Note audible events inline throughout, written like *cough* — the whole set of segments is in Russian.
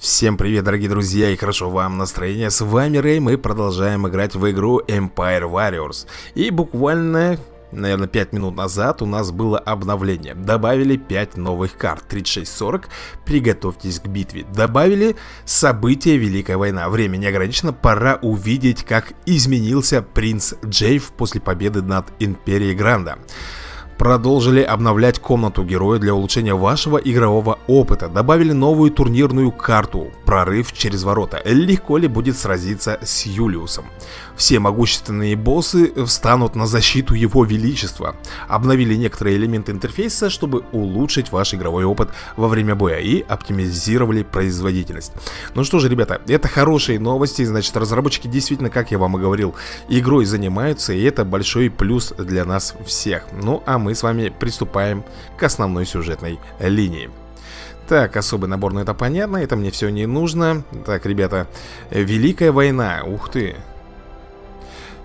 Всем привет, дорогие друзья, и хорошо вам настроение. С вами Рэй, мы продолжаем играть в игру Empire Warriors. И буквально, наверное, 5 минут назад у нас было обновление. Добавили 5 новых карт, 36-40, приготовьтесь к битве. Добавили события Великая война. Время не ограничено, пора увидеть, как изменился принц Джейв после победы над Империей Гранда продолжили обновлять комнату героя для улучшения вашего игрового опыта. Добавили новую турнирную карту «Прорыв через ворота». Легко ли будет сразиться с Юлиусом? Все могущественные боссы встанут на защиту его величества. Обновили некоторые элементы интерфейса, чтобы улучшить ваш игровой опыт во время боя и оптимизировали производительность. Ну что же, ребята, это хорошие новости, значит, разработчики действительно, как я вам и говорил, игрой занимаются, и это большой плюс для нас всех. Ну, а мы с вами приступаем к основной сюжетной линии. Так, особый набор, ну это понятно, это мне все не нужно Так, ребята, Великая война, ух ты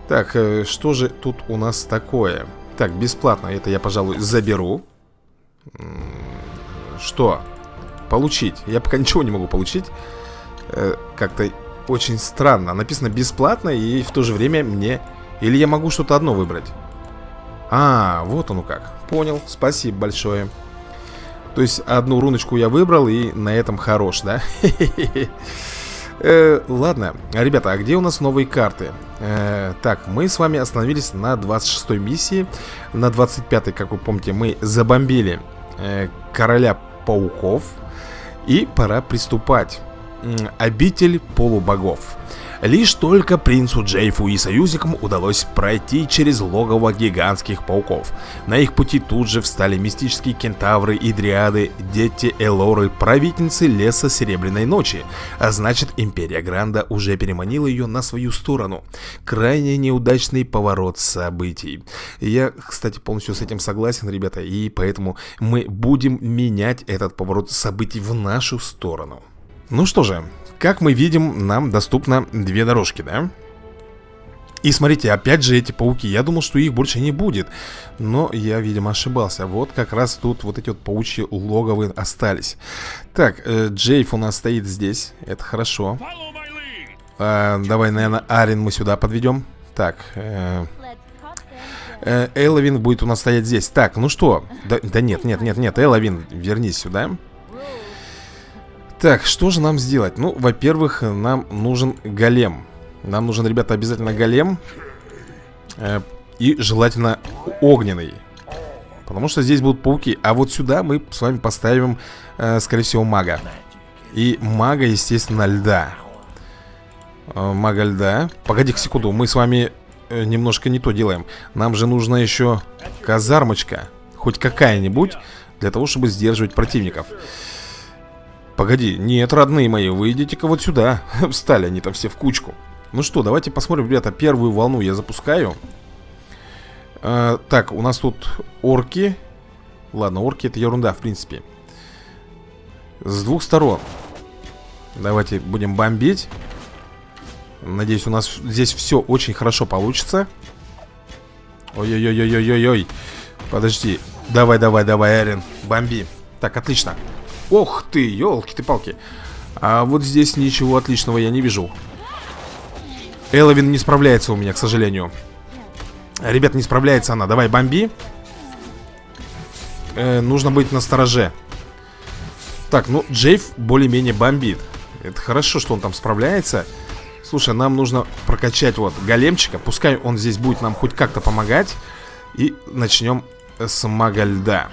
так, э, что же тут у нас такое? Так, бесплатно, это я, пожалуй, заберу. Что? Получить? Я пока ничего не могу получить. Э, Как-то очень странно. Написано бесплатно и в то же время мне... Или я могу что-то одно выбрать? А, вот оно как. Понял, спасибо большое. То есть одну руночку я выбрал и на этом хорош, да? *laughs* Э, ладно, ребята, а где у нас новые карты? Э, так, мы с вами остановились на 26-й миссии. На 25-й, как вы помните, мы забомбили э, Короля Пауков. И пора приступать. Обитель полубогов Лишь только принцу Джейфу и союзникам удалось пройти через логово гигантских пауков. На их пути тут же встали мистические кентавры и дриады, дети Элоры, правительницы леса Серебряной Ночи. А значит, Империя Гранда уже переманила ее на свою сторону. Крайне неудачный поворот событий. Я, кстати, полностью с этим согласен, ребята, и поэтому мы будем менять этот поворот событий в нашу сторону. Ну что же, как мы видим, нам доступно две дорожки, да? И смотрите, опять же эти пауки. Я думал, что их больше не будет Но я, видимо, ошибался. Вот как раз тут вот эти вот паучьи логовые остались. Так, э, Джейф у нас стоит здесь. Это хорошо. А, Давай, наверное, Арин мы сюда подведем. Так э, э, Элловин будет у нас стоять здесь. Так, ну что? Да, да нет, нет, нет, нет Элловин, вернись сюда так, что же нам сделать? Ну, во-первых, нам нужен голем. Нам нужен, ребята, обязательно голем. Э, И желательно огненный. Потому что здесь будут пауки. А вот сюда мы с вами поставим, э, скорее всего, мага. И мага, естественно, льда. Э, Мага льда. Погоди-ка секунду, мы с вами э, немножко не то делаем. Нам же нужна еще казармочка. Хоть какая-нибудь Для того, чтобы сдерживать противников Погоди, нет, родные мои, вы идите-ка вот сюда. *laughs* Встали они там все в кучку. Ну что, давайте посмотрим, ребята, первую волну я запускаю. А, Так, у нас тут орки. Ладно, орки это ерунда, в принципе. С двух сторон. Давайте будем бомбить. Надеюсь, у нас здесь все очень хорошо получится. Ой-ой-ой-ой-ой-ой Подожди. Давай, давай, давай, Эрин, бомби. Так, отлично Ох ты, елки ты палки. А вот здесь ничего отличного я не вижу. Эловин не справляется у меня, к сожалению. Ребят, не справляется она. Давай, бомби. Э, Нужно быть на стороже Так, ну, Джейв более-менее бомбит. Это хорошо, что он там справляется. Слушай, нам нужно прокачать вот големчика. Пускай он здесь будет нам хоть как-то помогать. И начнем с мага льда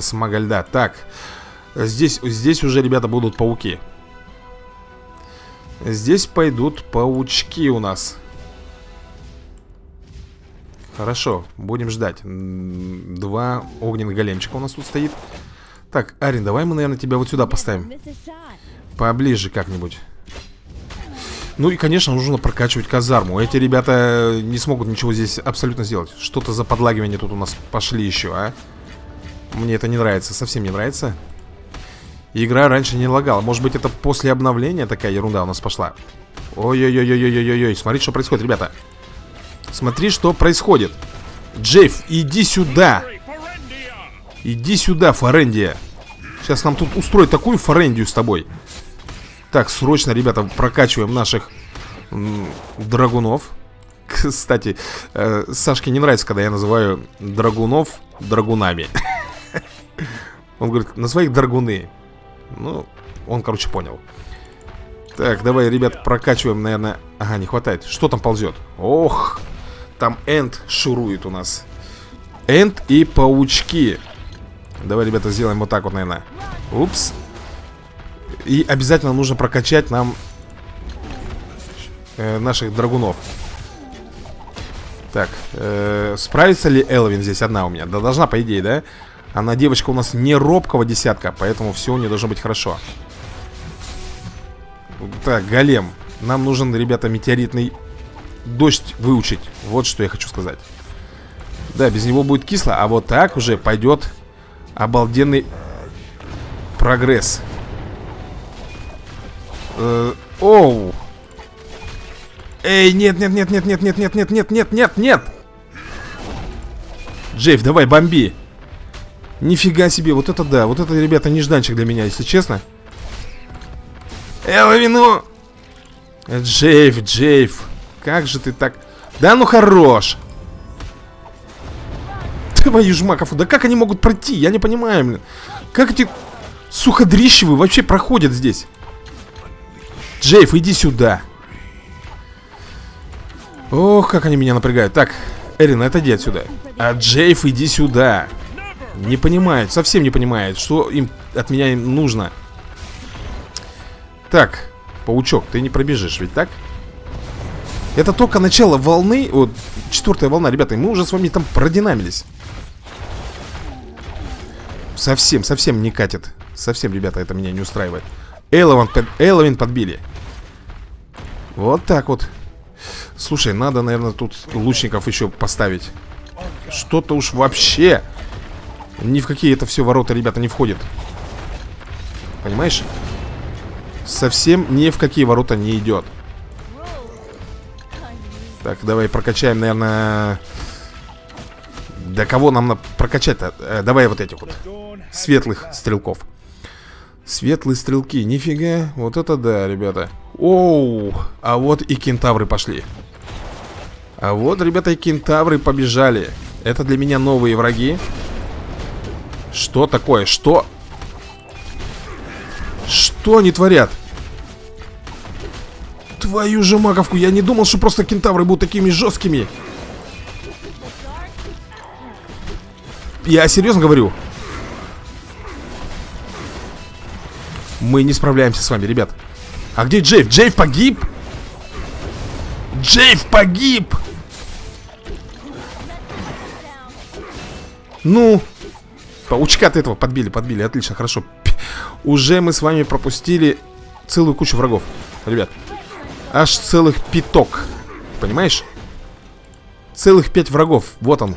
Смага льда Так здесь, здесь уже, ребята, будут пауки. Здесь пойдут паучки у нас. Хорошо, будем ждать. Два огненных големчика у нас тут стоит. Так, Арин, давай мы, наверное, тебя вот сюда поставим. Поближе как-нибудь. Ну и, конечно, нужно прокачивать казарму. Эти ребята не смогут ничего здесь абсолютно сделать. Что-то за подлагивание тут у нас пошли еще, а мне это не нравится, совсем не нравится. Игра раньше не лагала. Может быть это после обновления такая ерунда у нас пошла? Ой-ой-ой-ой-ой-ой-ой Смотрите, что происходит, ребята. Смотри, что происходит. Джейф, иди сюда. Иди сюда, Форендия. Сейчас нам тут устроить такую форендию с тобой. Так, срочно, ребята, прокачиваем наших драгунов. *laughs* Кстати, э, Сашке не нравится, когда я называю драгунов драгунами. *laughs* Он говорит, на своих драгуны. Ну, он, короче, понял. Так, давай, ребят, прокачиваем, наверное... Ага, не хватает. Что там ползет? Ох, там энд шурует у нас. Энд и паучки. Давай, ребята, сделаем вот так вот, наверное. Упс. И обязательно нужно прокачать нам э, наших драгунов. Так, э, справится ли Элвин здесь одна у меня? Да должна, по идее, да? Она девочка у нас не робкого десятка, поэтому все у нее должно быть хорошо. Так, голем. Нам нужен, ребята, метеоритный дождь выучить. Вот что я хочу сказать. Да, без него будет кисло, а вот так уже пойдет обалденный прогресс. Э, оу. Эй, нет, нет, нет, нет, нет, нет, нет, нет, нет, нет, нет, нет. Джейф, давай, бомби. Нифига себе, вот это да, вот это, ребята, нежданчик для меня, если честно. Элвину! Джейф, Джейф, как же ты так... Да ну хорош! Твою ж маков, да как они могут пройти? Я не понимаю, блин. Как эти суходрищевые вообще проходят здесь? Джейф, иди сюда. Ох, как они меня напрягают. Так, Эрин, отойди отсюда. А Джейф, иди сюда. Не понимает, совсем не понимает, что им от меня нужно. Так, паучок, ты не пробежишь, ведь так? Это только начало волны, вот, четвертая волна, ребята, мы уже с вами там продинамились. Совсем, совсем не катит. Совсем, ребята, это меня не устраивает. Эловин, под... Эловин подбили. Вот так вот. Слушай, надо, наверное, тут лучников еще поставить. Что-то уж вообще ни в какие это все ворота, ребята, не входит. Понимаешь? Совсем ни в какие ворота не идет. Так, давай прокачаем, наверное... Да кого нам прокачать-то? Э, давай вот этих вот светлых стрелков. Светлые стрелки, нифига. Вот это да, ребята. Оу, а вот и кентавры пошли. А вот, ребята, и кентавры побежали. Это для меня новые враги. Что такое? Что? Что они творят? Твою же маковку, я не думал, что просто кентавры будут такими жесткими. Я серьезно говорю. Мы не справляемся с вами, ребят. А где Джейф? Джейф погиб? Джейф погиб! Ну, паучка-то этого подбили, подбили, отлично, хорошо. Уже мы с вами пропустили целую кучу врагов, ребят. Аж целых пяток, понимаешь? Целых пять врагов, вот он.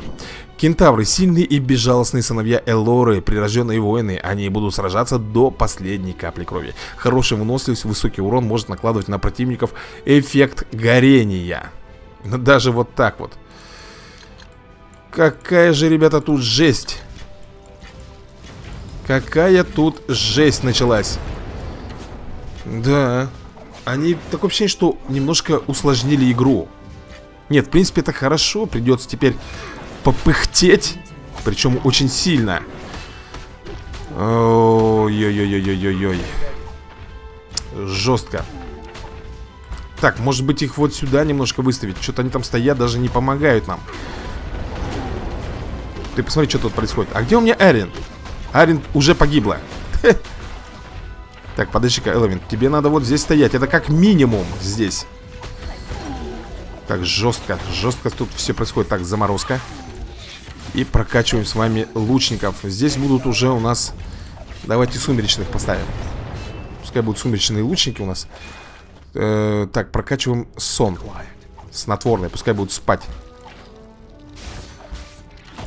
Кентавры, сильные и безжалостные сыновья Элоры, прирожденные воины, они будут сражаться до последней капли крови. Хорошая выносливость, высокий урон может накладывать на противников эффект горения. Даже вот так вот. Какая же, ребята, тут жесть. Какая тут жесть началась. Да. Они, такое ощущение, что немножко усложнили игру. Нет, в принципе, это хорошо. Придется теперь попыхтеть. Причем очень сильно. Ой-ой-ой-ой-ой-ой. Жестко. Так, может быть их вот сюда немножко выставить. Что-то они там стоят, даже не помогают нам. Ты посмотри, что тут происходит. А где у меня Эрин? Эрин уже погибла. Так, подожди-ка, Элвин, тебе надо вот здесь стоять. Это как минимум здесь. Так, жестко, жестко тут все происходит. Так, заморозка. И прокачиваем с вами лучников Здесь будут уже у нас Давайте сумеречных поставим Пускай будут сумеречные лучники у нас э, Так, прокачиваем сон Снотворный, пускай будут спать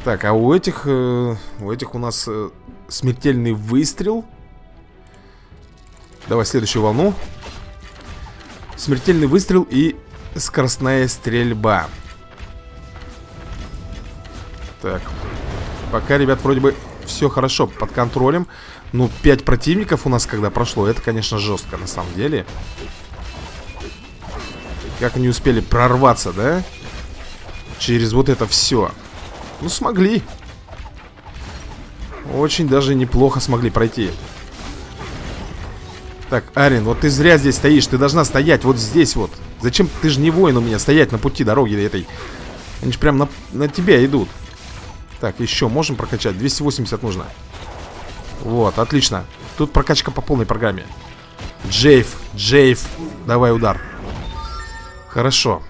Так, а у этих э, У этих у нас э, Смертельный выстрел. Давай следующую волну. Смертельный выстрел и скоростная стрельба. Так Пока, ребят, вроде бы все хорошо, под контролем. Ну, 5 противников у нас когда прошло Это, конечно, жестко на самом деле. Как они успели прорваться, да? Через вот это все Ну, смогли Очень даже неплохо смогли пройти. Так, Арин, вот ты зря здесь стоишь Ты должна стоять вот здесь вот. Зачем ты же не воин у меня стоять на пути дороги этой. Они же прям на, на тебя идут. Так, еще можем прокачать? 280 нужно. Вот, отлично. Тут прокачка по полной программе. Джейф, Джейф Давай удар. Хорошо.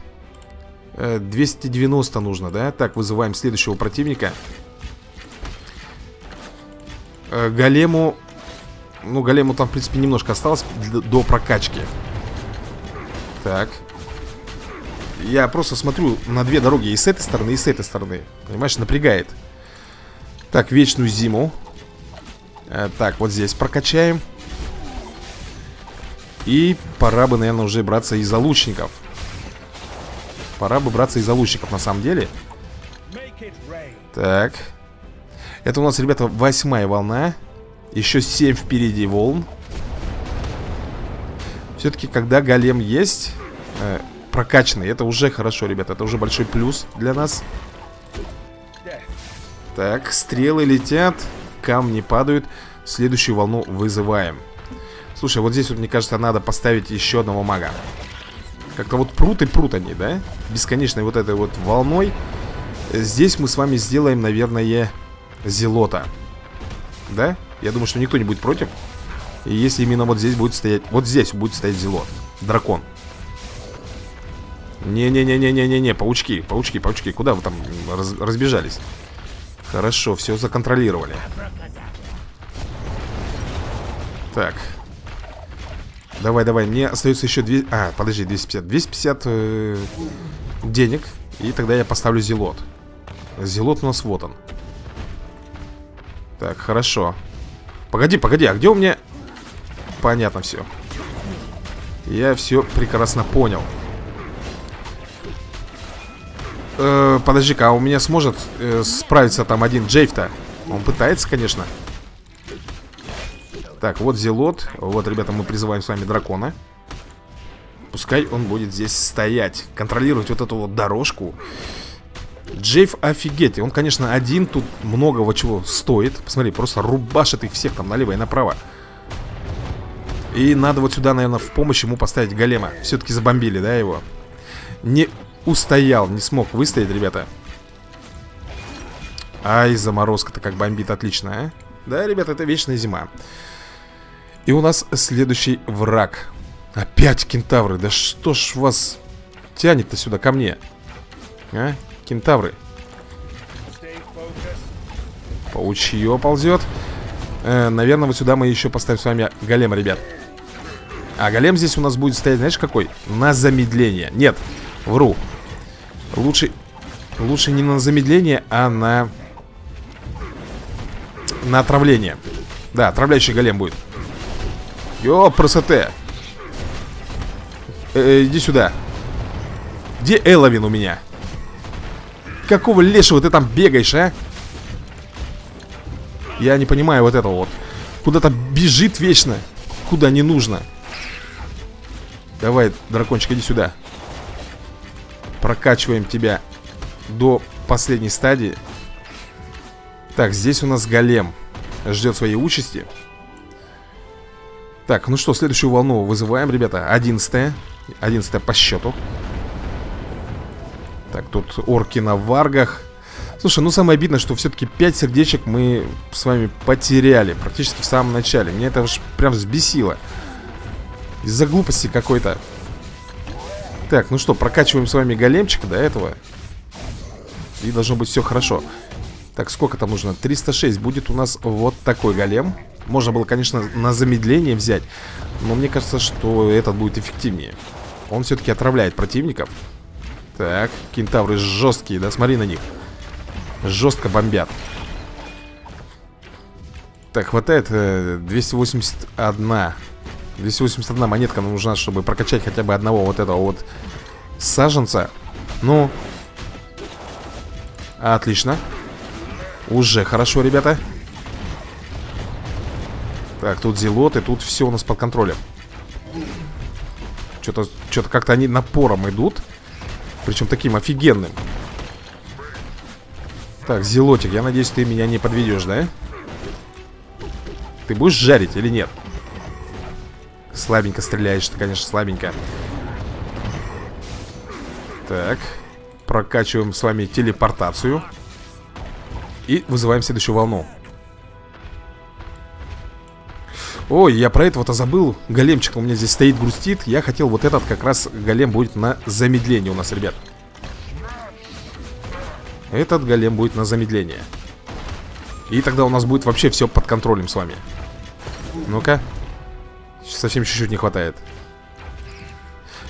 290 э, нужно, да? Так, вызываем следующего противника э, Голему Ну, голему там, в принципе, немножко осталось До прокачки. Так. Я просто смотрю на две дороги И с этой стороны, и с этой стороны. Понимаешь, напрягает. Так, вечную зиму. Э, Так, вот здесь прокачаем. И пора бы, наверное, уже браться из-за лучников. Пора бы браться из-за лучников, на самом деле. Так Это у нас, ребята, восьмая волна. Еще семь впереди волн. Все-таки, когда голем есть э, Прокачанный, это уже хорошо, ребята Это уже большой плюс для нас. Так, стрелы летят Камни падают. Следующую волну вызываем. Слушай, вот здесь вот, мне кажется, надо поставить еще одного мага. Как-то вот прут и прут они, да? Бесконечной вот этой вот волной. Здесь мы с вами сделаем, наверное, зелота. Да? Я думаю, что никто не будет против. И если именно вот здесь будет стоять Вот здесь будет стоять зелот. Дракон. Не-не-не-не-не-не-не Паучки, паучки, паучки. Куда вы там раз разбежались? Хорошо, все законтролировали. Так. Давай, давай, мне остается еще 2... А, подожди, 250 250 э, денег. И тогда я поставлю зелот. Зелот у нас вот он Так, хорошо Погоди, погоди, а где у меня Понятно все. Я все прекрасно понял. Э, Подожди-ка, а у меня сможет э, справиться там один Джейф-то? Он пытается, конечно. Так, вот Зелот. Вот, ребята, мы призываем с вами дракона. Пускай он будет здесь стоять. Контролировать вот эту вот дорожку. Джейф офигеть. Он, конечно, один тут многого чего стоит. Посмотри, просто рубашит их всех там налево и направо. И надо вот сюда, наверное, в помощь ему поставить голема Все-таки забомбили, да, его? Не устоял, не смог выстоять, ребята Ай, заморозка-то как бомбит, отлично, а? Да, ребята, это вечная зима И у нас следующий враг Опять кентавры, да что ж вас тянет-то сюда, ко мне? А, кентавры. Паучье ползет. Э, Наверное, вот сюда мы еще поставим с вами голема, ребят. А голем здесь у нас будет стоять, знаешь, какой? На замедление. Нет, вру. Лучше, лучше не на замедление, а на На отравление. Да, отравляющий голем будет. Ё, красоте. Э, э, Иди сюда. Где Эловин у меня? Какого лешего ты там бегаешь, а? Я не понимаю вот этого вот. Куда-то бежит вечно Куда не нужно. Давай, дракончик, иди сюда. Прокачиваем тебя До последней стадии. Так, здесь у нас голем Ждет своей участи. Так, ну что, следующую волну вызываем, ребята. Одиннадцатая. Одиннадцатая по счету Так, тут орки на варгах. Слушай, ну самое обидное, что все-таки 5 сердечек мы с вами потеряли Практически в самом начале. Мне это уж прям взбесило. Из-за глупости какой-то. Так, ну что, прокачиваем с вами големчика до этого. И должно быть все хорошо. Так, сколько там нужно? 306 будет у нас вот такой голем. Можно было, конечно, на замедление взять Но мне кажется, что этот будет эффективнее. Он все-таки отравляет противников Так, кентавры жесткие, да, смотри на них Жестко бомбят Так, хватает э, 281 281 монетка нужна, чтобы прокачать хотя бы одного вот этого вот саженца. Ну. Отлично. Уже хорошо, ребята. Так, тут зелоты, тут все у нас под контролем Что-то что как-то они напором идут Причем таким офигенным Так, зелотик, я надеюсь, ты меня не подведешь, да? Ты будешь жарить или нет? Слабенько стреляешь ты, конечно, слабенько Так Прокачиваем с вами телепортацию И вызываем следующую волну Ой, я про этого-то забыл. Големчик у меня здесь стоит, грустит. Я хотел вот этот как раз голем будет на замедление у нас, ребят. Этот голем будет на замедление. И тогда у нас будет вообще все под контролем с вами. Ну-ка. Совсем чуть-чуть не хватает.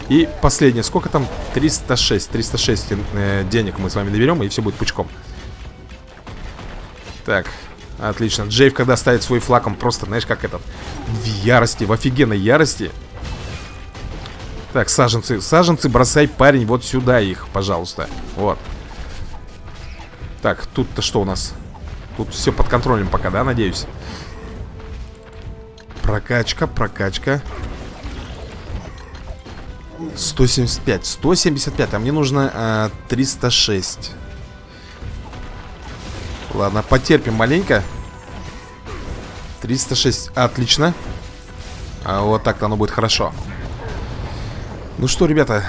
И последнее, сколько там? 306, 306 э, денег мы с вами наберем И все будет пучком. Так, отлично. Джейв, когда ставит свой флаг, он просто, знаешь, как этот В ярости, в офигенной ярости. Так, саженцы, саженцы бросай, парень, вот сюда их, пожалуйста. Вот. Так, тут-то что у нас? Тут все под контролем пока, да, надеюсь? Прокачка, прокачка. 175 175, а мне нужно э, 306 Ладно, потерпим маленько. 306, отлично. А Вот так-то оно будет хорошо. Ну что, ребята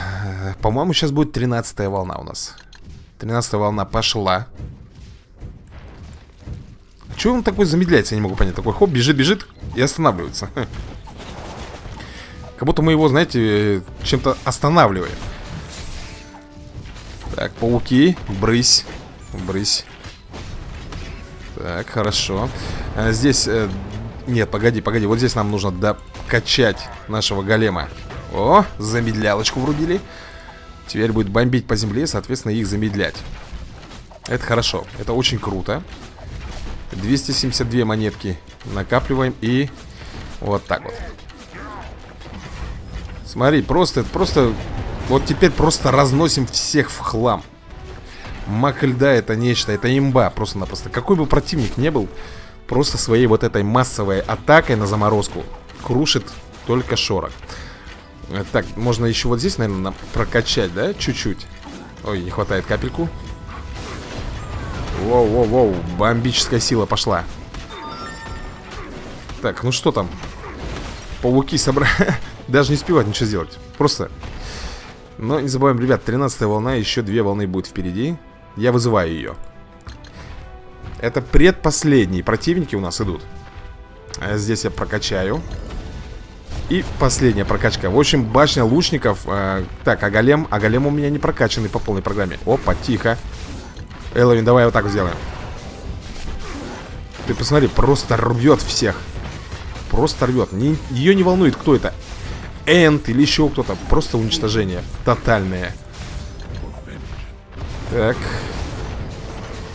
По-моему, сейчас будет 13 волна у нас. 13 волна пошла. Чего он такой замедляется, я не могу понять. Такой хоп, бежит, бежит и останавливается. *laughs* Как будто мы его, знаете, чем-то останавливаем. Так, пауки, брысь Брысь Так, хорошо. А, Здесь... Э, нет, погоди, погоди. Вот здесь нам нужно докачать нашего голема. О, замедлялочку врубили. Теперь будет бомбить по земле, соответственно, их замедлять. Это хорошо, это очень круто. 272 монетки накапливаем и вот так вот. Смотри, просто, просто Вот теперь просто разносим всех в хлам Мак льда это нечто, это имба просто-напросто. Какой бы противник не был Просто своей вот этой массовой атакой на заморозку Крушит только шорох. Э, Так, можно еще вот здесь, наверное, прокачать, да? Чуть-чуть? Ой, не хватает капельку. Воу-воу-воу, бомбическая сила пошла. Так, ну что там? Пауки собрали *laughs* Даже не успевать ничего сделать. Просто Но не забываем, ребят, 13 волна Еще две волны будет впереди Я вызываю ее Это предпоследние противники у нас идут а Здесь я прокачаю и последняя прокачка В общем, башня лучников э, Так, а голем, а голем у меня не прокачанный по полной программе Опа, тихо Элвин, давай вот так сделаем. Ты посмотри, просто рвет всех. Просто рвет. Не, ее не волнует, кто это. Энд или еще кто-то. Просто уничтожение. Тотальное. Так.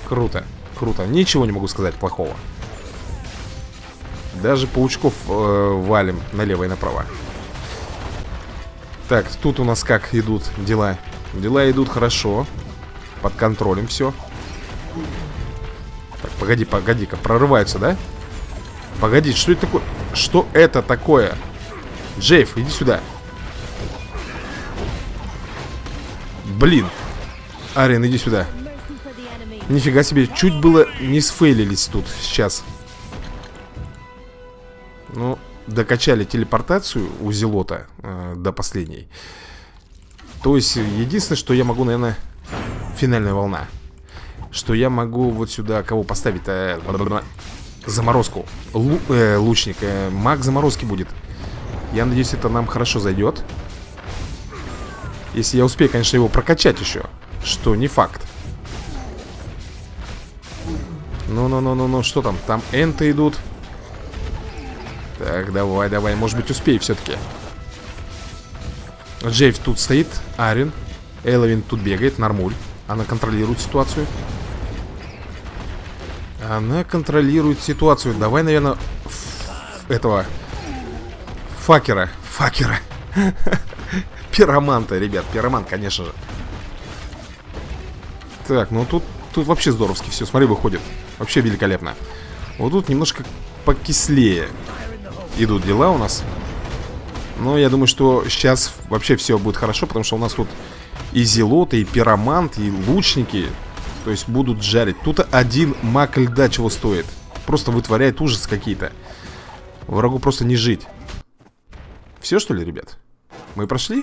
Круто. Круто. Ничего не могу сказать плохого. Даже паучков э, валим налево и направо. Так, тут у нас как идут дела? Дела идут хорошо. Под контролем все. Так, погоди, погоди-ка, прорываются, да? Погоди, что это такое? Что это такое? Джейф, иди сюда. Блин. Арен, иди сюда. Нифига себе, чуть было не сфейлились тут сейчас. Ну, докачали телепортацию у Зелота э, до последней. То есть, единственное, что я могу, наверное, финальная волна. Что я могу вот сюда кого поставить э, Заморозку Лу, э, Лучник, э, маг заморозки будет Я надеюсь, это нам хорошо зайдет Если я успею, конечно, его прокачать еще Что не факт Ну-ну-ну-ну-ну, что там? Там энты идут Так, давай, давай Может быть, успею все-таки Джейв тут стоит, Арин Элвин тут бегает, нормуль Она контролирует ситуацию она контролирует ситуацию. Давай, наверное, этого факера. Факера. *laughs* Пироманта, ребят. Пиромант, конечно же. Так, ну тут, тут вообще здоровски все. Смотри, выходит. Вообще великолепно. Вот тут немножко покислее. идут дела у нас. Но я думаю, что сейчас вообще все будет хорошо, потому что у нас тут и зелоты, и пиромант, и лучники. То есть будут жарить. Тут один маг льда чего стоит. Просто вытворяет ужас какие-то. Врагу просто не жить. Все, что ли, ребят? Мы прошли?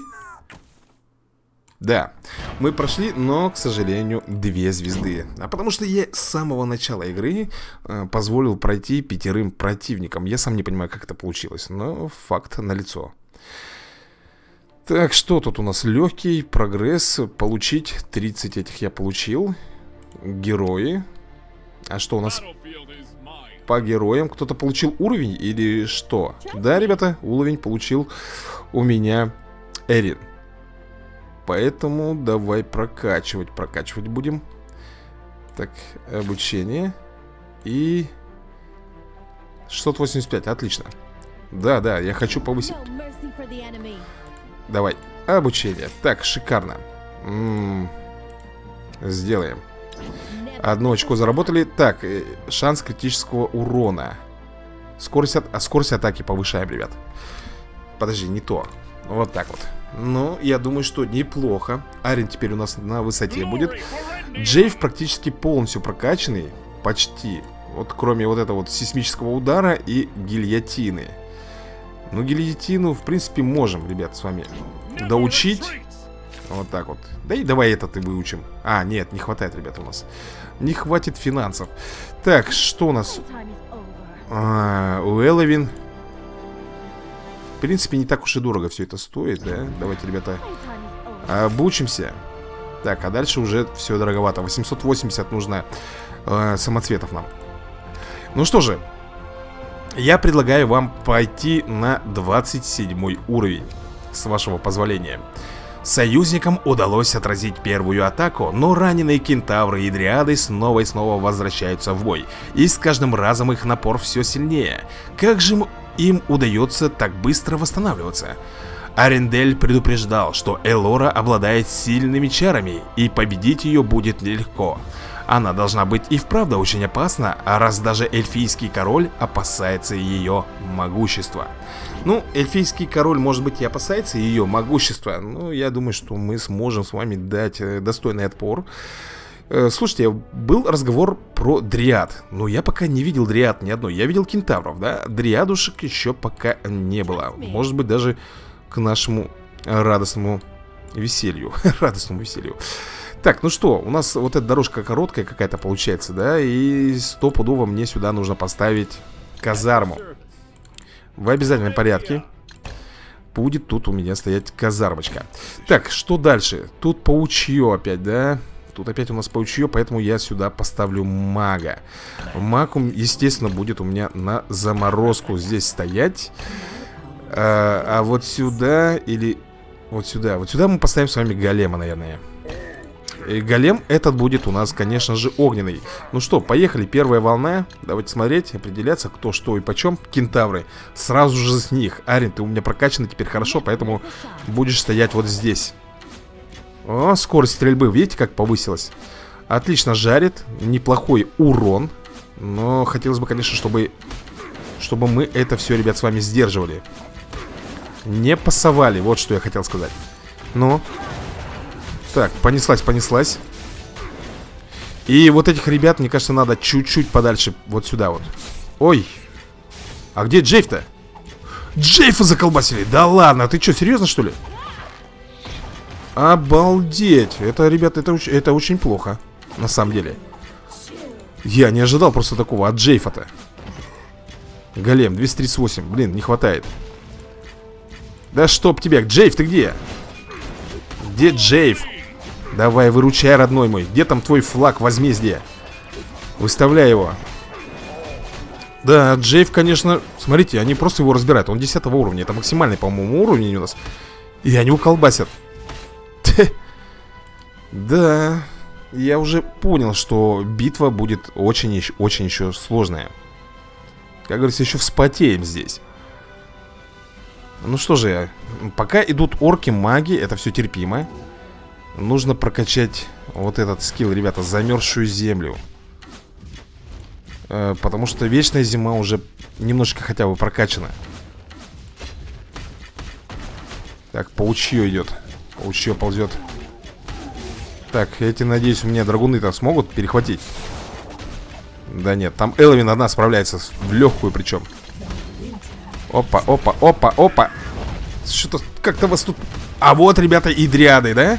Да, мы прошли, но, к сожалению, две звезды. А потому что я с самого начала игры э, позволил пройти пятерым противникам. Я сам не понимаю, как это получилось, но факт налицо. Так, что тут у нас? Легкий прогресс, получить 30 этих я получил. Герои. А что у нас по героям? Кто-то получил уровень или что? Да, ребята, уровень получил у меня Эрин Поэтому давай прокачивать. Прокачивать будем. Так, обучение. И... 685, отлично. Да, да, я хочу повысить. Давай, обучение. Так, шикарно. М -м -м. Сделаем. Одно очко заработали. Так, э, шанс критического урона. Скорость, от... а скорость атаки повышаем, ребят. Подожди, не то. Вот так вот. Ну, я думаю, что неплохо. Арен теперь у нас на высоте будет. Джейв практически полностью прокачанный. Почти. Вот кроме вот этого вот сейсмического удара и гильотины. Ну, гильотину, в принципе, можем, ребят, с вами доучить. Вот так вот. Да и давай этот и выучим. А, нет, не хватает, ребят, у нас. Не хватит финансов. Так, что у нас? А, у Эловин принципе, не так уж и дорого все это стоит, да? Давайте, ребята, обучимся. Так, а дальше уже все дороговато. 880 нужно э, самоцветов нам. Ну что же, я предлагаю вам пойти на 27 уровень, с вашего позволения. Союзникам удалось отразить первую атаку, но раненые кентавры и дриады снова и снова возвращаются в бой, и с каждым разом их напор все сильнее. Как же им удается так быстро восстанавливаться. Арендель предупреждал, что Элора обладает сильными чарами, и победить ее будет нелегко. Она должна быть и вправду очень опасна, а раз даже эльфийский король опасается ее могущества. Ну, эльфийский король, может быть, и опасается ее могущества, но я думаю, что мы сможем с вами дать э, достойный отпор. Э, слушайте, был разговор про дриад Но я пока не видел дриад ни одной Я видел кентавров, да? Дриадушек еще пока не было Может быть даже к нашему радостному веселью *laughs* Радостному веселью так, ну что, у нас вот эта дорожка короткая какая-то получается, да? И стопудово мне сюда нужно поставить казарму В обязательном порядке Будет тут у меня стоять казармочка Так, что дальше? Тут паучье опять, да? Тут опять у нас паучье, поэтому я сюда поставлю мага. Маг, естественно, будет у меня на заморозку здесь стоять. А, а вот сюда или... Вот сюда, вот сюда мы поставим с вами голема, наверное. И голем этот будет у нас, конечно же, огненный. Ну что, поехали, первая волна. Давайте смотреть, определяться, кто что и почем. Кентавры, сразу же с них. Арин, ты у меня прокачанный теперь хорошо, поэтому будешь стоять вот здесь о, скорость стрельбы, видите, как повысилась? Отлично жарит, неплохой урон Но хотелось бы, конечно, чтобы Чтобы мы это все, ребят, с вами сдерживали Не пасовали, вот что я хотел сказать Ну Так, понеслась, понеслась И вот этих ребят, мне кажется, надо чуть-чуть подальше Вот сюда вот Ой А где Джейф-то? Джейфа заколбасили, да ладно, ты что, серьезно что ли? Обалдеть! Это, ребята, это, это очень плохо. На самом деле. Я не ожидал просто такого от Джейфа-то. Голем, 238. Блин, не хватает. Да чтоб тебя. Джейф, ты где? Где Джейф? Давай, выручай, родной мой. Где там твой флаг возмездия? Выставляй его. Да, Джейф, конечно... Смотрите, они просто его разбирают. Он 10 уровня. Это максимальный, по-моему, уровень у нас. И они его колбасят. *laughs* Да, я уже понял, что битва будет очень, очень еще сложная. Как говорится, еще вспотеем здесь. Ну что же, пока идут орки, маги, это все терпимо. Нужно прокачать вот этот скилл, ребята, замерзшую землю. Э, потому что вечная зима уже немножко хотя бы прокачана. Так, паучье идет. Паучье ползет. Так, эти, надеюсь, у меня драгуны-то смогут перехватить. Да нет, там Элвин одна справляется В легкую причем Опа, опа, опа, опа Что-то как-то вас тут... А вот, ребята, и дриады, да?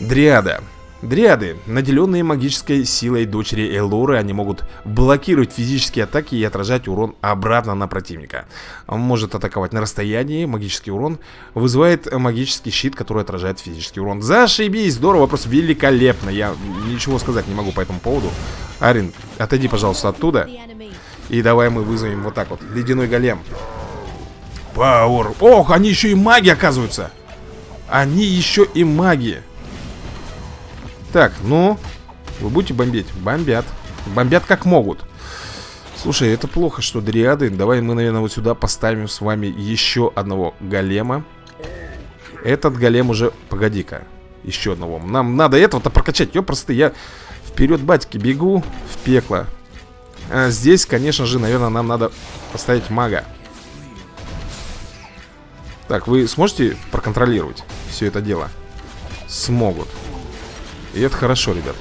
Дриада Дриады, наделенные магической силой дочери Элоры, они могут блокировать физические атаки и отражать урон обратно на противника. Он может атаковать на расстоянии, магический урон вызывает магический щит, который отражает физический урон. Зашибись, здорово, просто великолепно. Я ничего сказать не могу по этому поводу. Арин, отойди, пожалуйста, оттуда. И давай мы вызовем вот так вот, ледяной голем. Пауэр. Ох, они еще и маги, оказываются. Они еще и маги. Так, ну Вы будете бомбить? Бомбят. Бомбят как могут. Слушай, это плохо, что дриады. Давай мы, наверное, вот сюда поставим с вами еще одного голема. Этот голем уже... Погоди-ка Еще одного. Нам надо этого-то прокачать Ё, просто я вперед, батьки, бегу в пекло. А Здесь, конечно же, наверное, нам надо поставить мага. Так, вы сможете проконтролировать все это дело? Смогут и это хорошо, ребят.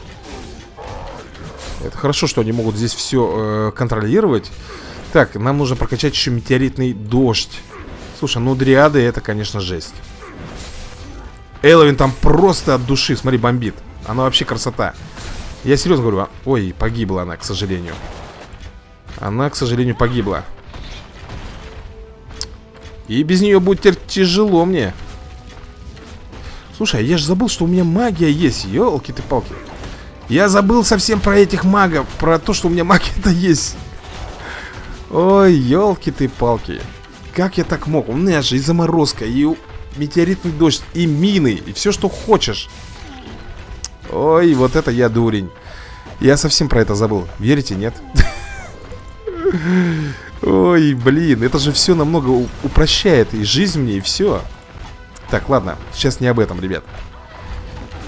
Это хорошо, что они могут здесь все э, контролировать. Так, нам нужно прокачать еще метеоритный дождь. Слушай, ну дриады это, конечно, жесть. Элвин там просто от души, смотри, бомбит. Она вообще красота. Я серьезно говорю, а... ой, погибла она, к сожалению. Она, к сожалению, погибла. И без нее будет тяжело мне Слушай, я же забыл, что у меня магия есть елки ты палки Я забыл совсем про этих магов Про то, что у меня магия-то *laughs* есть. Ой, елки ты палки Как я так мог? У меня же и заморозка, и метеоритный дождь, и мины И все, что хочешь. Ой, вот это я дурень. Я совсем про это забыл. Верите, нет? *laughs* Ой, блин, это же все намного упрощает и жизнь мне, и все так, ладно, сейчас не об этом, ребят.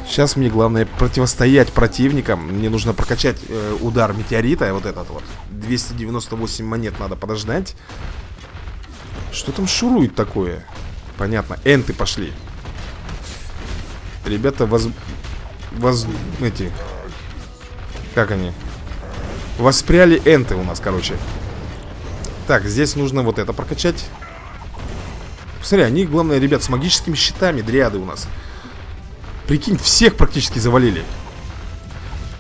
Сейчас мне главное противостоять противникам. Мне нужно прокачать э, удар метеорита Вот этот вот. 298 монет надо подождать. Что там шурует такое? Понятно, энты пошли. Ребята воз... Воз... Эти... Как они? Воспряли энты у нас, короче. Так, здесь нужно вот это прокачать Посмотри, они, главное, ребят, с магическими щитами Дриады у нас. Прикинь, всех практически завалили.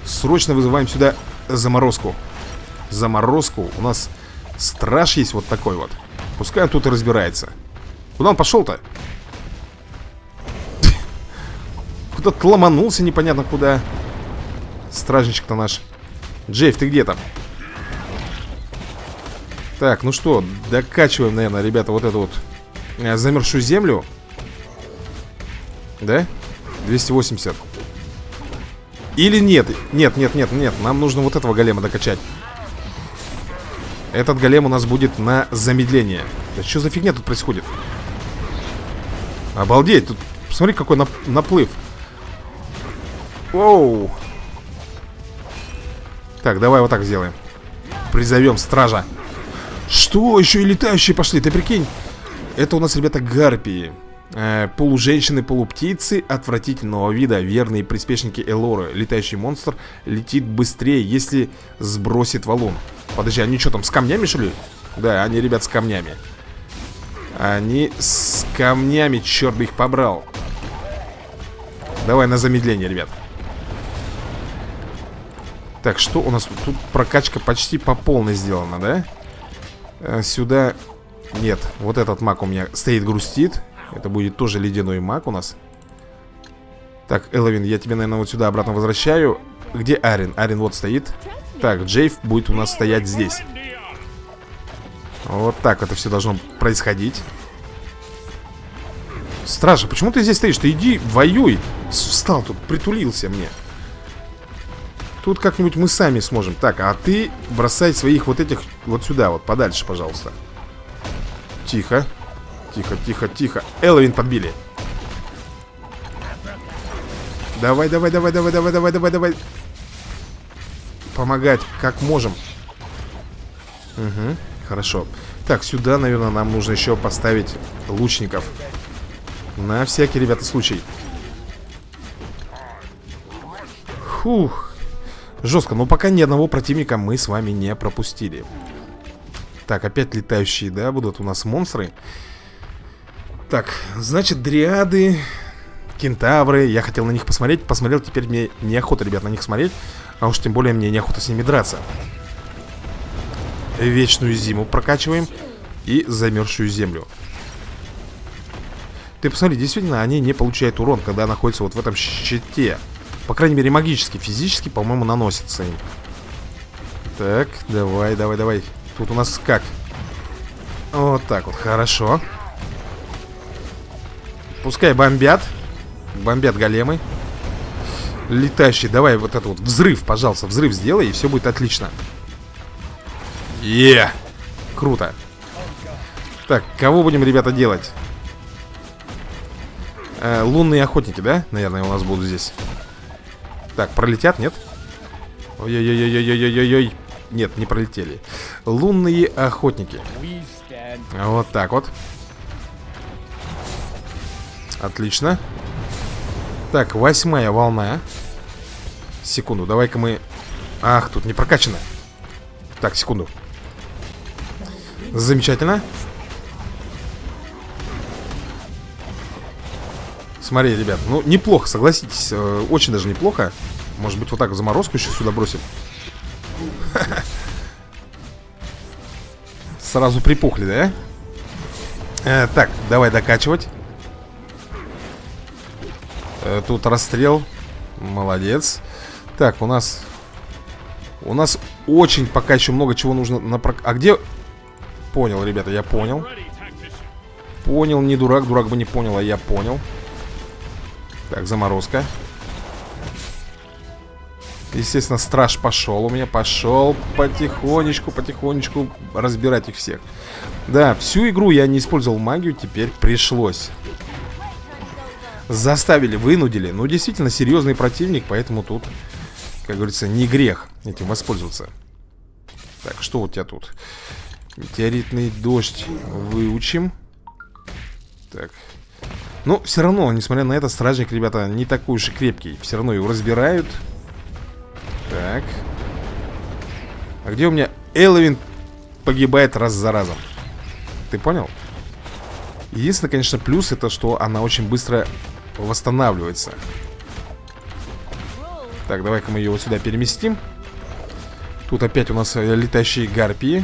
Срочно вызываем сюда заморозку. Заморозку. У нас страж есть вот такой вот. Пускай он тут и разбирается. Куда он пошел-то? *laughs* Куда-то ломанулся непонятно куда. Стражничек-то наш. Джейф, ты где там? Так, ну что, докачиваем, наверное, ребята, вот это вот замерзшую землю. Да? 280. Или нет? Нет, нет, нет, нет. Нам нужно вот этого голема докачать. Этот голем у нас будет на замедление. Да что за фигня тут происходит? Обалдеть, тут посмотри, какой нап наплыв. Оу. Так, давай вот так сделаем. Призовем стража. Что? Еще и летающие пошли, ты прикинь? Это у нас, ребята, гарпии э, Полуженщины, полуптицы Отвратительного вида, верные приспешники Элоры Летающий монстр летит быстрее, если сбросит валун Подожди, они что там, с камнями, что ли? Да, они, ребят, с камнями Они с камнями, черт бы их побрал Давай на замедление, ребят Так, что у нас тут? Тут прокачка почти по полной сделана, да? Э, сюда нет, вот этот маг у меня стоит, грустит. Это будет тоже ледяной маг у нас. Так, Элвин, я тебе, наверное, вот сюда обратно возвращаю. Где Арин? Арин вот стоит. Так, Джейф будет у нас стоять здесь. Вот так это все должно происходить. Стража, почему ты здесь стоишь? Ты иди, воюй. Встал тут, притулился мне. Тут как-нибудь мы сами сможем. Так, а ты бросай своих вот этих вот сюда вот, подальше, пожалуйста Тихо. Тихо, тихо, тихо. Элвин подбили. Давай, давай, давай, давай, давай, давай, давай, давай. Помогать, как можем. Угу, хорошо. Так, сюда, наверное, нам нужно еще поставить лучников. На всякий, ребята, случай Фух Жестко, но пока ни одного противника мы с вами не пропустили Так, опять летающие, да, будут у нас монстры. Так, значит, дриады Кентавры, я хотел на них посмотреть Посмотрел, теперь мне неохота, ребят, на них смотреть. А уж тем более мне неохота с ними драться. Вечную зиму прокачиваем И замерзшую землю. Ты посмотри, действительно, они не получают урон Когда находятся вот в этом щите. По крайней мере, магически, физически, по-моему, наносится им. Так, давай, давай, давай. Тут у нас как? Вот так вот, хорошо. Пускай бомбят. Бомбят големы. Летающий, давай вот это вот взрыв, пожалуйста, взрыв сделай, и все будет отлично. Е! Круто. Так, кого будем, ребята, делать? Э, лунные охотники, да? Наверное, у нас будут здесь. Так, пролетят, нет? Ой-ой-ой-ой-ой-ой-ой-ой. Нет, не пролетели. Лунные охотники. Вот так вот. Отлично. Так, восьмая волна. Секунду, давай-ка мы... Ах, тут не прокачано. Так, секунду. Замечательно. Смотри, ребят, ну неплохо, согласитесь э, Очень даже неплохо Может быть вот так заморозку еще сюда бросим *laughs* Сразу припухли, да? Э, так, давай докачивать. Э, Тут расстрел. Молодец. Так, у нас У нас очень пока еще много чего нужно на прок... А где... Понял, ребята, я понял. Понял, не дурак, дурак бы не понял, а я понял. Так, заморозка Естественно, страж пошел у меня Пошел потихонечку, потихонечку разбирать их всех. Да, всю игру я не использовал магию Теперь пришлось. Заставили, вынудили. Ну, действительно, серьезный противник Поэтому тут, как говорится, не грех этим воспользоваться. Так, что у тебя тут? Метеоритный дождь выучим. Так, но все равно, несмотря на это, стражник, ребята, не такой уж и крепкий. Все равно его разбирают Так А где у меня Элвин погибает раз за разом? Ты понял? Единственное, конечно, плюс это, что она очень быстро восстанавливается Так, давай-ка мы ее вот сюда переместим Тут опять у нас э, летающие гарпии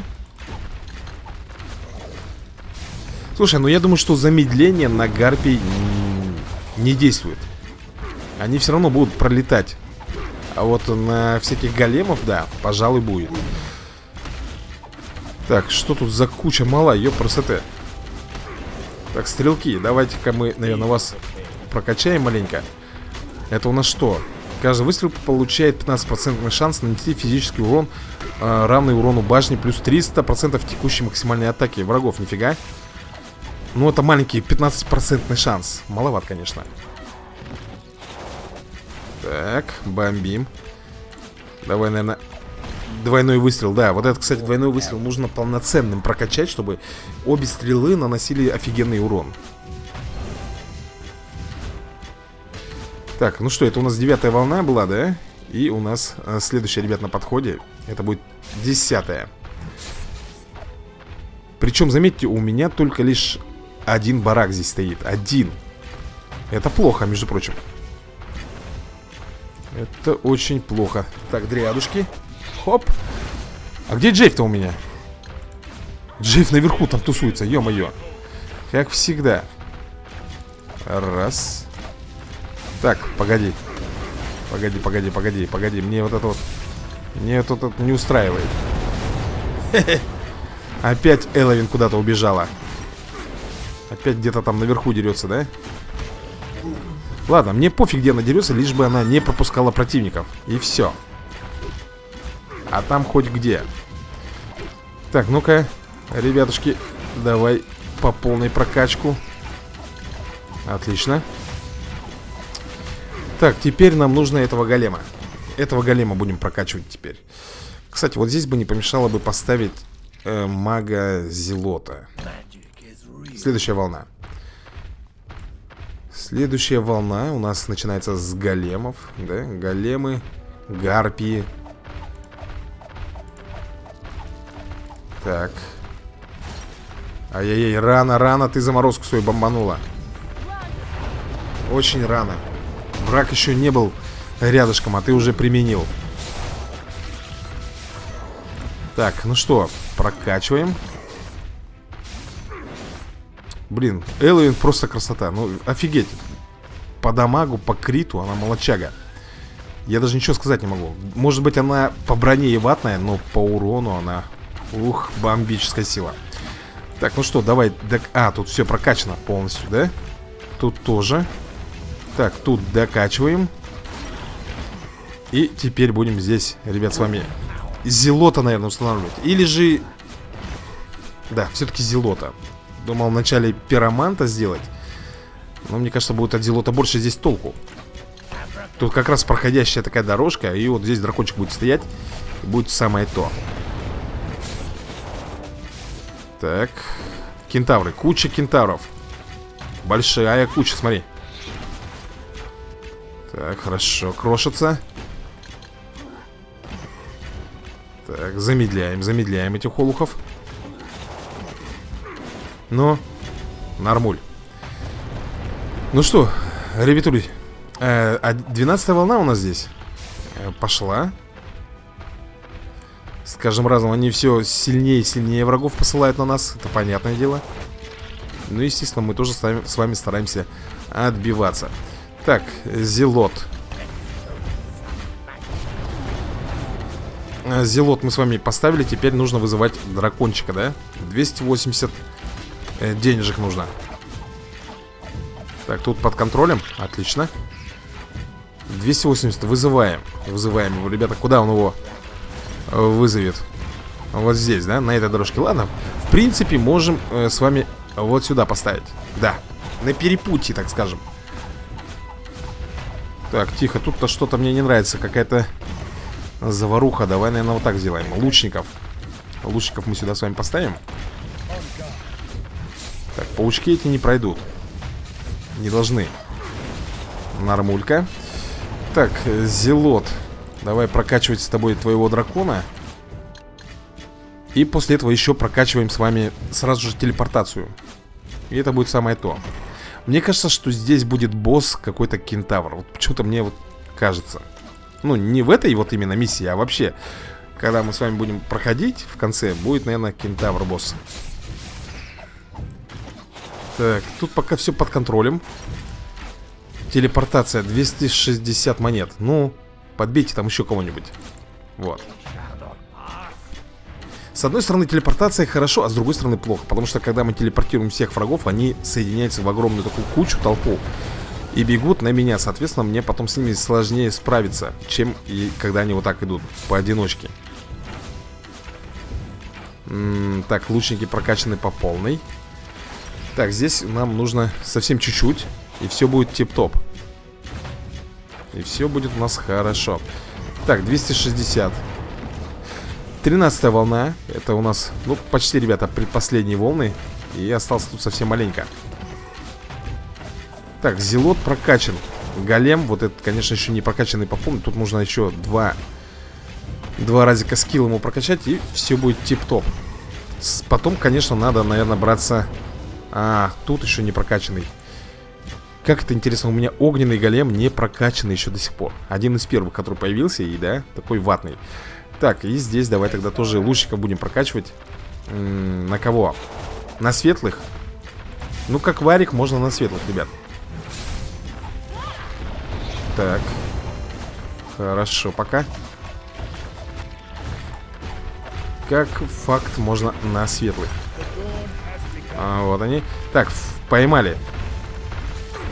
Слушай, ну я думаю, что замедление на гарпий не действует. Они все равно будут пролетать. А вот на всяких големов, да, пожалуй, будет. Так, что тут за куча мала, ёпрст. Так, стрелки, давайте-ка мы, наверное, вас прокачаем маленько. Это у нас что? Каждый выстрел получает 15% шанс нанести физический урон, э, равный урону башни, плюс 300% текущей максимальной атаки врагов. Нифига. Ну, это маленький 15% шанс. Маловат, конечно. Так, бомбим. Давай, наверное, двойной выстрел. Да, вот этот, кстати, двойной выстрел нужно полноценным прокачать, чтобы обе стрелы наносили офигенный урон. Так, ну что, это у нас девятая волна была, да? И у нас э, следующая, ребят, на подходе. Это будет десятая. Причем, заметьте, у меня только лишь один барак здесь стоит. Один. Это плохо, между прочим. Это очень плохо. Так, дриадушки. Хоп. А где Джейф-то у меня? Джейф наверху там тусуется, ё-моё. Как всегда. Раз. Так, погоди. Погоди, погоди, погоди, погоди. Мне вот это вот... Мне вот это не устраивает. *laughs* Опять Эловин куда-то убежала. Опять где-то там наверху дерется, да? Ладно, мне пофиг, где она дерется, лишь бы она не пропускала противников. И все. А там хоть где. Так, ну-ка, ребятушки, давай по полной прокачку. Отлично. Так, теперь нам нужно этого голема. Этого голема будем прокачивать теперь. Кстати, вот здесь бы не помешало бы поставить э, мага Зелота. Следующая волна. Следующая волна у нас начинается с големов, да? Големы, гарпии. Так. Ай-яй-яй, рано, рано ты заморозку свою бомбанула. Очень рано. Враг еще не был рядышком, а ты уже применил. Так, ну что, прокачиваем. Блин, Элвин просто красота. Ну, офигеть. По дамагу, по криту она молочага. Я даже ничего сказать не могу. Может быть, она по броне и ватная, но по урону она... Ух, бомбическая сила. Так, ну что, давай... Док... А, тут все прокачано полностью, да? Тут тоже. Так, тут докачиваем. И теперь будем здесь, ребят, с вами Зелота, наверное, устанавливать. Или же... Да, все-таки Зелота. Думал вначале пироманта сделать. Но мне кажется, будет от Зелота больше здесь толку. Тут как раз проходящая такая дорожка, и вот здесь дракончик будет стоять. Будет самое то. Так. Кентавры. Куча кентавров. Большая куча, смотри. Так, хорошо. Крошится. Так, замедляем, замедляем этих холухов. Ну, нормуль. Ну что, ребятули, э, 12 волна у нас здесь э, пошла. С каждым разом они все сильнее и сильнее врагов посылают на нас. Это понятное дело. Ну, естественно, мы тоже с вами, с вами стараемся отбиваться. Так, Зелот. Э, Зелот мы с вами поставили. Теперь нужно вызывать дракончика, да? 280 э, денежек нужно. Так, тут под контролем. Отлично. 280 вызываем. Вызываем его. Ребята, куда он его э, вызовет? Вот здесь, да? На этой дорожке. Ладно. В принципе, можем э, с вами вот сюда поставить. Да. На перепутье, так скажем. Так, тихо. Тут-то что-то мне не нравится. Какая-то заваруха. Давай, наверное, вот так сделаем. Лучников. Лучников мы сюда с вами поставим. Паучки эти не пройдут. Не должны. Нормулька. Так, Зелот. Давай прокачивать с тобой твоего дракона. И после этого еще прокачиваем с вами сразу же телепортацию. И это будет самое то. Мне кажется, что здесь будет босс какой-то кентавр. Вот почему-то мне вот кажется. Ну, не в этой вот именно миссии, а вообще. Когда мы с вами будем проходить в конце, будет, наверное, кентавр босс. Так, тут пока все под контролем. Телепортация 260 монет. Ну, подбейте там еще кого-нибудь. Вот. С одной стороны, телепортация хорошо, а с другой стороны плохо. Потому что когда мы телепортируем всех врагов, они соединяются в огромную такую кучу, толпу. И бегут на меня. Соответственно, мне потом с ними сложнее справиться, чем и когда они вот так идут, поодиночке. М -м так, лучники прокачаны по полной. Так, здесь нам нужно совсем чуть-чуть, и все будет тип-топ. И все будет у нас хорошо. Так, 260. 13 волна. Это у нас, ну, почти, ребята, предпоследние волны. И остался тут совсем маленько. Так, Зелот прокачан. Голем, вот этот, конечно, еще не прокачанный по полной. Тут нужно еще два, два разика скилл ему прокачать, и все будет тип-топ. Потом, конечно, надо, наверное, браться... А, тут еще не прокачанный. Как это интересно, у меня огненный голем не прокачанный еще до сих пор. Один из первых, который появился, и да, такой ватный. Так, и здесь давай тогда тоже лучников будем прокачивать. На кого? На светлых? Ну, как варик, можно на светлых, ребят. Так. Хорошо, пока. Как факт можно на светлых. А, вот они. Так, поймали.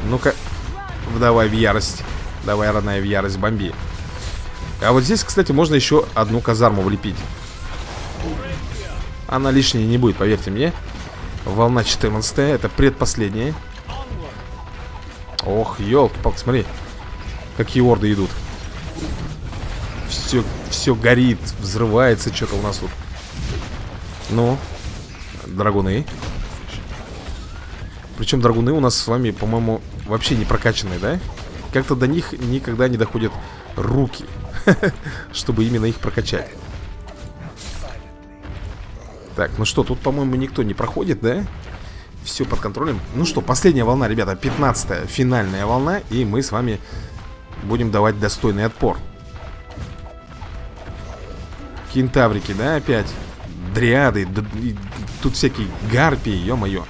Ну-ка. Давай в ярость. Давай, родная, в ярость бомби. А вот здесь, кстати, можно еще одну казарму влепить. Она лишней не будет, поверьте мне. Волна 14 это предпоследняя. Ох, елки-палки, смотри. Какие орды идут Все, все горит, взрывается что-то у нас тут Ну Драгуны Причем драгуны у нас с вами, по-моему, вообще не прокачанные, да? Как-то до них никогда не доходят руки *laughs* Чтобы именно их прокачать. Так, ну что, тут, по-моему, никто не проходит, да? Все под контролем. Ну что, последняя волна, ребята, 15 финальная волна И мы с вами будем давать достойный отпор. Кентаврики, да, опять? Дриады, тут всякие гарпии, ё-моё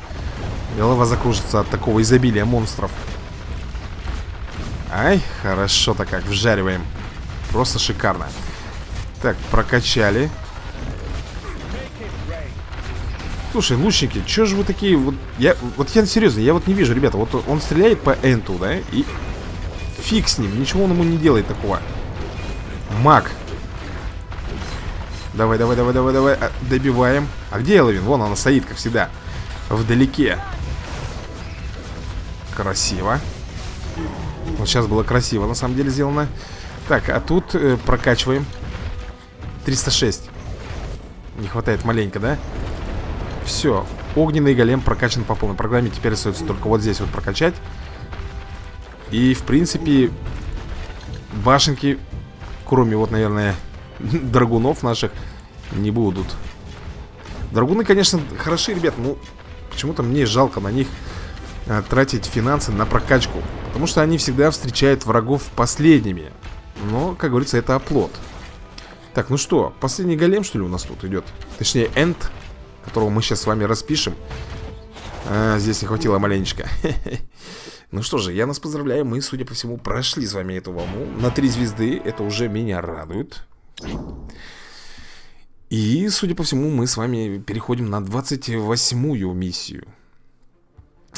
Голова закружится от такого изобилия монстров. Ай, хорошо-то как, вжариваем. Просто шикарно. Так, прокачали. Слушай, лучники, чё же вы такие вот я, вот я серьезно, я вот не вижу, ребята Вот он стреляет по энту, да, и Фиг с ним, ничего он ему не делает такого. Маг. Давай, давай, давай, давай, давай а, Добиваем. А где Элвин? Вон она стоит, как всегда Вдалеке Красиво. Вот сейчас было красиво, на самом деле, сделано. Так, а тут э, прокачиваем. 306 Не хватает маленько, да? Все, огненный голем прокачан по полной программе. Теперь остается только вот здесь вот прокачать. И, в принципе Башенки Кроме вот, наверное, *laughs* драгунов наших Не будут. Драгуны, конечно, хороши, ребят Но почему-то мне жалко на них тратить финансы на прокачку. Потому что они всегда встречают врагов последними. Но, как говорится, это оплот. Так, ну что, последний голем, что ли, у нас тут идет? Точнее, энд, которого мы сейчас с вами распишем. А, Здесь не хватило маленечко. *laughs* Ну что же, я нас поздравляю. Мы, судя по всему, прошли с вами эту волну. На три звезды, это уже меня радует. И, судя по всему, мы с вами переходим на 28-ю миссию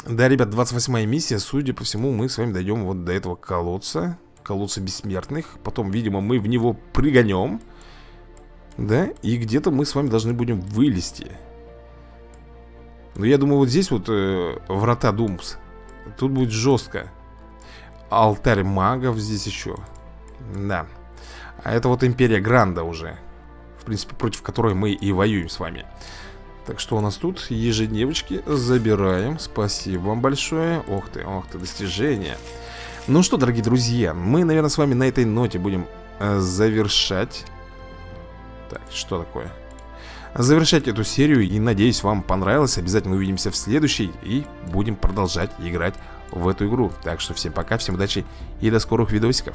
да, ребят, 28 миссия. Судя по всему, мы с вами дойдем вот до этого колодца. Колодца бессмертных. Потом, видимо, мы в него прыганем Да, и где-то мы с вами должны будем вылезти. Но я думаю, вот здесь вот э, Врата Думс Тут будет жестко. Алтарь магов здесь еще. Да. А это вот Империя Гранда уже В принципе, против которой мы и воюем с вами так что у нас тут? Ежедневочки забираем. Спасибо вам большое. Ох ты, ох ты, достижение. Ну что, дорогие друзья, мы, наверное, с вами на этой ноте будем э, завершать. Так, что такое? Завершать эту серию и надеюсь, вам понравилось. Обязательно увидимся в следующей и будем продолжать играть в эту игру. Так что всем пока, всем удачи и до скорых видосиков.